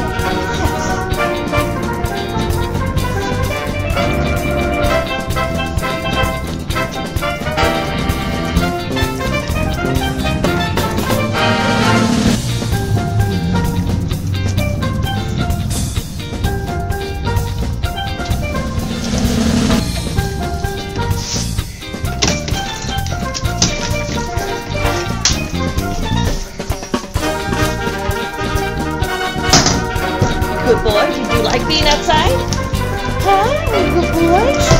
Oh. Good boy. Did you like being outside? Hi, good? Yeah.